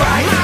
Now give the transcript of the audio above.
right.